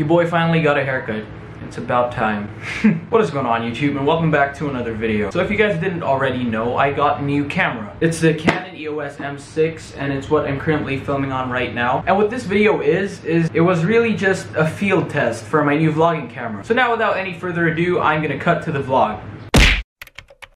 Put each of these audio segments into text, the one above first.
Your boy finally got a haircut. It's about time. what is going on YouTube and welcome back to another video. So if you guys didn't already know, I got a new camera. It's the Canon EOS M6 and it's what I'm currently filming on right now. And what this video is, is it was really just a field test for my new vlogging camera. So now without any further ado, I'm gonna cut to the vlog.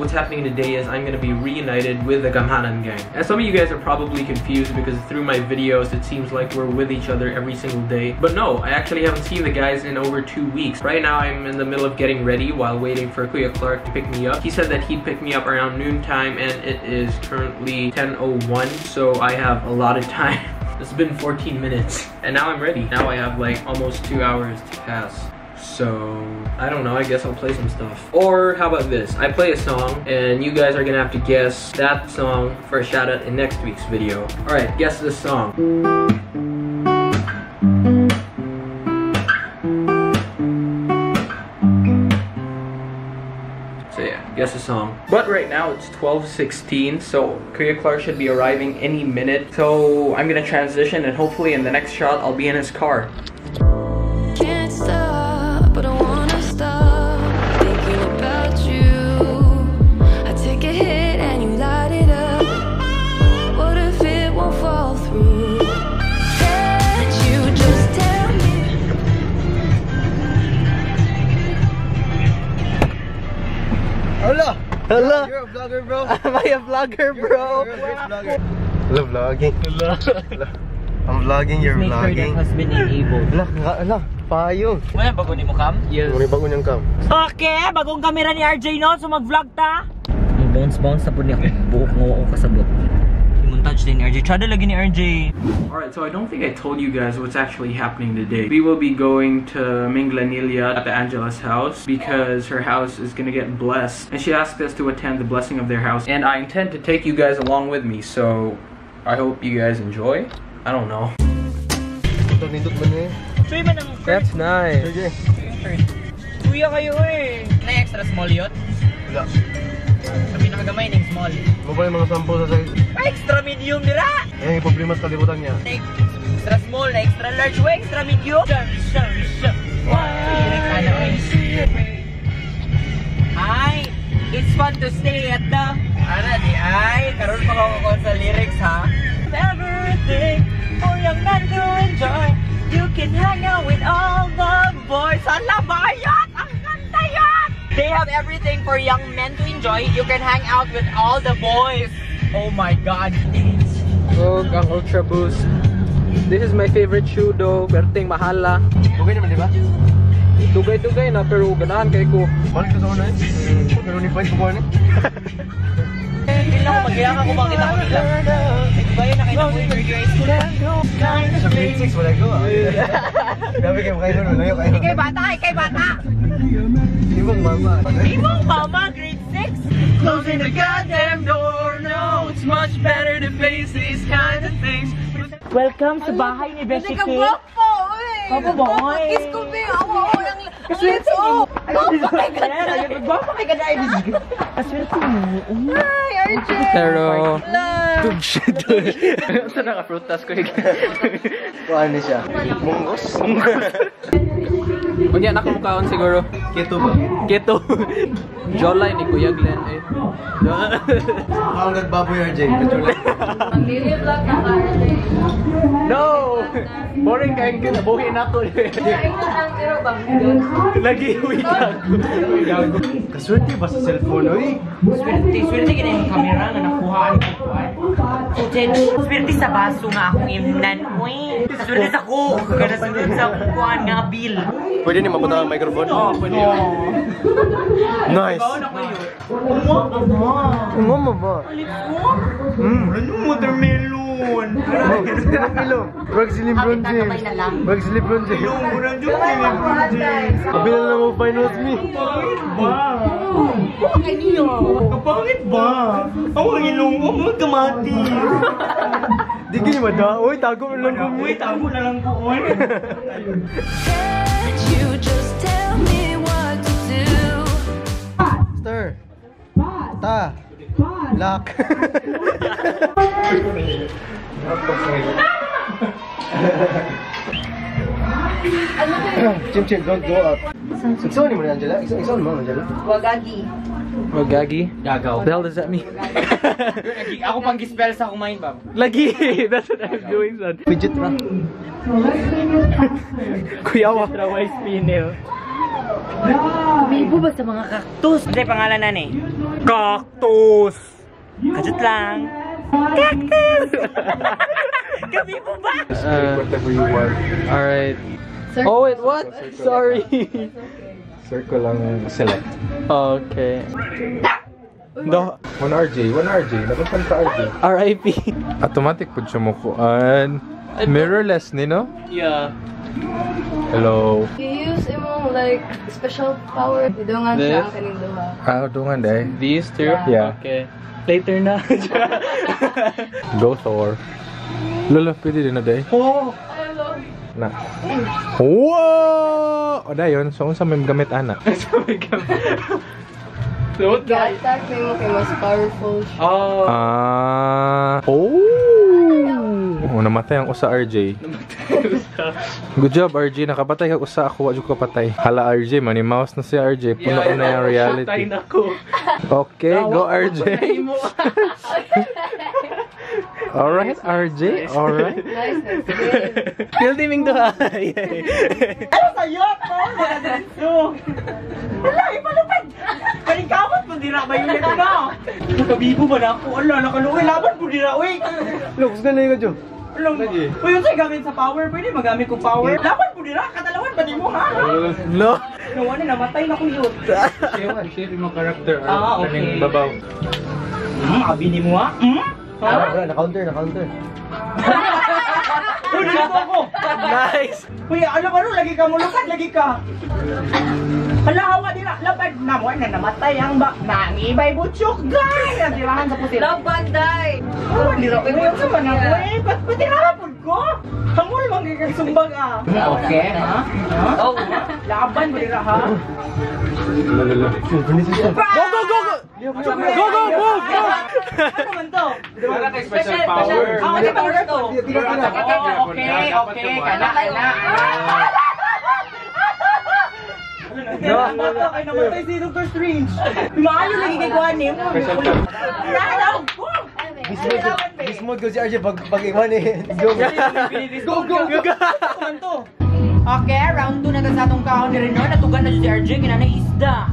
What's happening today is I'm going to be reunited with the Gamhanan gang. And some of you guys are probably confused because through my videos it seems like we're with each other every single day. But no, I actually haven't seen the guys in over two weeks. Right now I'm in the middle of getting ready while waiting for Kuya Clark to pick me up. He said that he'd pick me up around noontime and it is currently 10.01 so I have a lot of time. It's been 14 minutes and now I'm ready. Now I have like almost two hours to pass. So, I don't know, I guess I'll play some stuff. Or how about this? I play a song and you guys are gonna have to guess that song for a shout out in next week's video. Alright, guess this song. So yeah, guess the song. But right now it's 12.16, so Kuya Clark should be arriving any minute. So I'm gonna transition and hopefully in the next shot I'll be in his car. Vlogger, bro? You're a great vlogger. Hello, vlogging. Hello. I'm vlogging, you're Make sure that vlogging. has been enabled. Hala, nga, hala, payong. Wala, bago ni mo cam? Yes. Muna bago niyang cam. Okay, bagong kamera ni RJ no, so mag-vlog ta. Bounce-bounce na po niya. Buhok mo ako kasabot. I-montage din ni RJ. Trada lagi ni RJ. Alright, so I don't think I told you guys what's actually happening today. We will be going to Minglanilla at the Angela's house because her house is gonna get blessed. And she asked us to attend the blessing of their house. And I intend to take you guys along with me, so I hope you guys enjoy. I don't know. Ito, nindot man niya. Suy man ang That's nice. Sige. kuya kayo eh. Na extra small yun? Wala. Sabi nakagamay ng small. Yung mga sample sa size. Extra medium dira. Ayan, yung problema sa kalibutan niya. Extra small, na extra large, wa extra medium. Ay, it's fun to stay at the Ana di ay, karon pa ko sa lyrics ha. Everything for young men to enjoy. You can hang out with all the boys. Hala bayat! Have everything for young men to enjoy. You can hang out with all the boys. Oh my god. Vogue ang Ultra Boost. This is my favorite shoe though. Perting mahala. Okay naman, di ba? Dugay-dugay na pero ganahan kay ko. Balik ka sa una eh. Pero ni point ko eh. Hindi lang ako mag-iyak ako makita ko nila. Nagbayan na kayo ng Weaver Grace. Sa grade 6, wala ko ah. Grabe kayo kayo nun, layo kayo. Ikay bata, ikay bata! Ibang mama. Ibang mama, grade 6! Closing the goddamn door. No, it's much better to face these kind of things. Welcome sa bahay ni Beshi Hindi ka K. gwapo, eh. Gwapo ba, oy? Kiss ko, be. Ako, ako, ang ang lips, oh. Gwapo kay ka. Gwapo kay ka dahil. Aswerte mo. Hi, RJ. Pero, Hello. Saan naka-frutas ko Kuhaan niya siya. Munggos? Kunya nakamukhaon siguro. Keto ba? Keto. Jawline ni Kuya Glenn eh. Ang nagbaboy RJ. Medyo lang. Mag-vlog ka ka, no! Boring kayong kinabuhin ako eh. Ito ang iro bang yun? Lagi uwi gago. Kaswerte ba sa cellphone? Swerte, swerte ka na yung camera nga nakuhaan ko swerte sa baso nga akong imnan. Uy, swerte sa ko. Kaya swerte sa kuhaan nga bill. Pwede niya mabuta ang microphone? Oh, pwede. Nice. Umama ba? Hmm. Ano watermelon? Sinong ilong? Wag si Lebron James. Wag si Lebron James. Kabi na lang mo finals me. Bakit ba? Ang ilong mo, magkamati. Di ka niya mada. Uy, tago mo lang ko. Uy, tamo na lang ko. Uy. Can't you just tell me what to do? Stir. Ta. Lock. Chim chim, don't go up. Iksaw ni mo na, Angela? Iksaw mo, Angela? Wagagi. Oh, gagi? Gagaw. The hell does that mean? Ako pang gispell sa kumain, Bob. Lagi! That's what I'm doing, son. Fidget ra. Kuyawa. Traway spinel. Bibo ba sa mga cactus? Ano yung pangalan na ni? Cactus! Kajut lang. Cactus! Gabi mo ba? Uh, Whatever you want. Alright. Oh wait, what? Sorry. Circle lang select. okay. No, One RJ, one RJ. Napuntan ka RJ. R.I.P. Automatic po siya mo kuan. Mirrorless ni no? Yeah. Hello. You use imong like special power. Idungan This? siya ang kaning duha. Ah, dungan day. These two? Yeah. Okay. Later na. Go Thor. Lolo, pwede din na day. oh! Na. Wow! O dayon, so unsa may gamit ana? so, Ga-attack nimo kay mas powerful. Oh. Ah. Oh. Oh, namatay ang usa RJ. Good job RJ, nakapatay ka usa ako wa jud ko patay. Hala RJ, mani mouse na si RJ, puno na yung reality. na ko. Okay, go RJ. Mo. Alright RJ, alright. Nice, that's good. Kill teaming to ha. Ano sa'yo? Ito! Wala ipalupad! Kanikawat mo dira ba yun ito na? Nakabibo ba na ako? Ala, nakaluwi. Laban po dira, uy! Looks na yung kadyo. Alam mo, uy, yun sa'yo gamit sa power. Pwede magamit ko power. Laban po dira, katalawan ba di mo ha? no. Nawa na, namatay na ko yun. Shape mo character. Ah, okay. Babaw. Hmm, abi ni mo ha? Hmm? Ah, Ha? wala, na-counter, na-counter. Uy, dito ako! Nice. Uy, alam ano, lagi ka mulukan, lagi ka. Hala, hawa dira, lapad na mo na namatay ang ba. Nangibay butsyok, guys! Ang tirahan sa pusit. Love Banday! Oh, dira ko yung sa man ako eh. Ba't patirahan po ko? Hangul mang kikag sumbag ah. Okay, ha? Oh, Laban mo dira ha? Go, go, go, go! Go, go, go, go! Ano man to? Wala kay special power. Ah, ano power to? Oh, okay, okay. Kana, kana. No, no, no. Ay, namatay si Dr. Strange. Maayo lagi kay Kuanim. Nahalaw! Bismod, bismod ko si RJ pag pag iwan eh. Go. Go, go, go! Okay, round 2 na sa atong kaon ni Reno. Natugan na si RJ, kinana isda.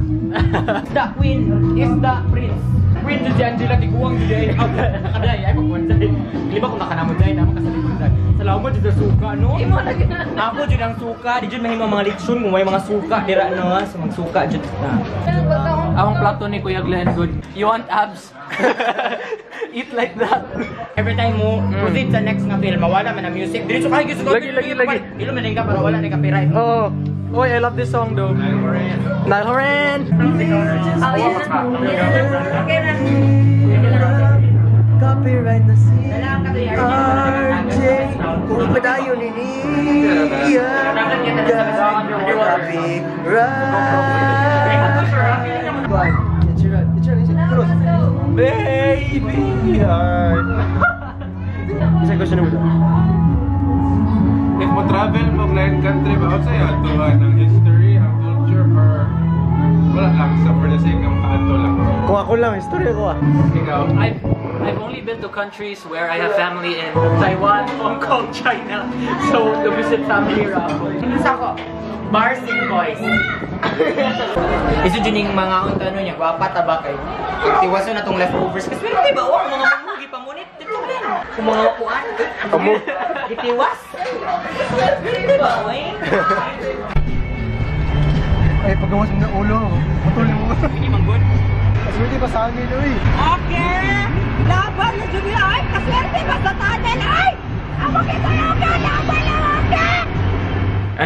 Isda, queen. Isda, prince. Queen si Angela, tiguang si Jay. Nakaday, ay pagpunday. Di ba kung nakanamod day, naman kasalikod day. Salamat dito sa suka, no? imo lagi na. Ako dyan ang suka, di dyan mahima mga lechon kung may mga suka, dira no, sa mga suka na. Pagkaon Awang plato ni Kuya Glenn, good. You want abs? Eat like that. Every time mo proceed sa next nga film, mawala man ang music. Dito sa kayo gusto Lagi, lagi, lagi. Ilo man ka para wala na copyright. Oh. Oh, I love this song though. Nile Horan. Oh, yan na. Okay na. Copyright na si Ni Nia. Copyright. It's your, it's your, it's your. Baby heart. Isa question mo. If mo travel mo blind country ba o sa'yo atuan ng history, ang culture or wala lang sa for the sake of ato lang. Kung ako lang, istorya ko ah. Ikaw. I've only been to countries where I have family in Taiwan, Hong Kong, China. So to visit family ra ako. Sa ko. Bars and boys. Isu dyan yung mga ang tanong niya, gwapa taba kay. Tiwaso na tong leftovers. Kasi meron kayo ba? Oh, mga mamugi pa munit. Dito rin. Kung mga kuan. Kamu. Itiwas. Hindi ba, oy? Ay, paggawas mo ng ulo. Matulog mo. Hindi manggod. Pa sa amin, uy. Okay! Laban na dyan ay! Kaswerte ba sa tanan ay!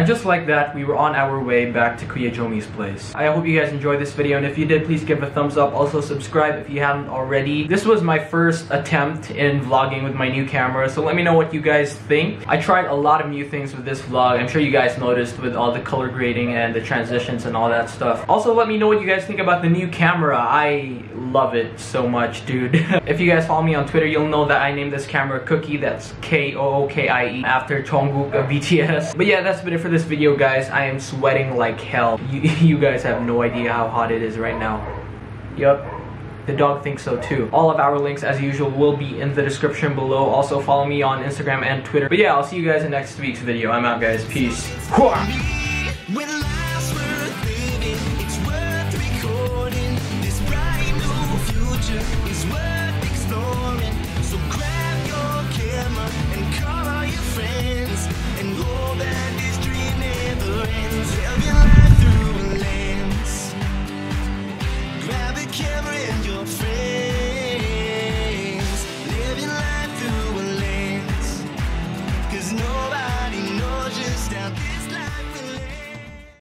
And just like that, we were on our way back to Kuyajomi's place. I hope you guys enjoyed this video, and if you did, please give a thumbs up. Also, subscribe if you haven't already. This was my first attempt in vlogging with my new camera, so let me know what you guys think. I tried a lot of new things with this vlog. I'm sure you guys noticed with all the color grading and the transitions and all that stuff. Also, let me know what you guys think about the new camera. I love it so much, dude. if you guys follow me on Twitter, you'll know that I named this camera Cookie. That's K-O-O-K-I-E after Jungkook of BTS. But yeah, that's been it for this video, guys. I am sweating like hell. You, you guys have no idea how hot it is right now. Yup. The dog thinks so too. All of our links, as usual, will be in the description below. Also, follow me on Instagram and Twitter. But yeah, I'll see you guys in next week's video. I'm out, guys. Peace.